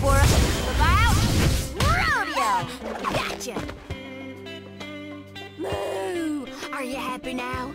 Look out! Rodeo! Gotcha! Moo! Are you happy now?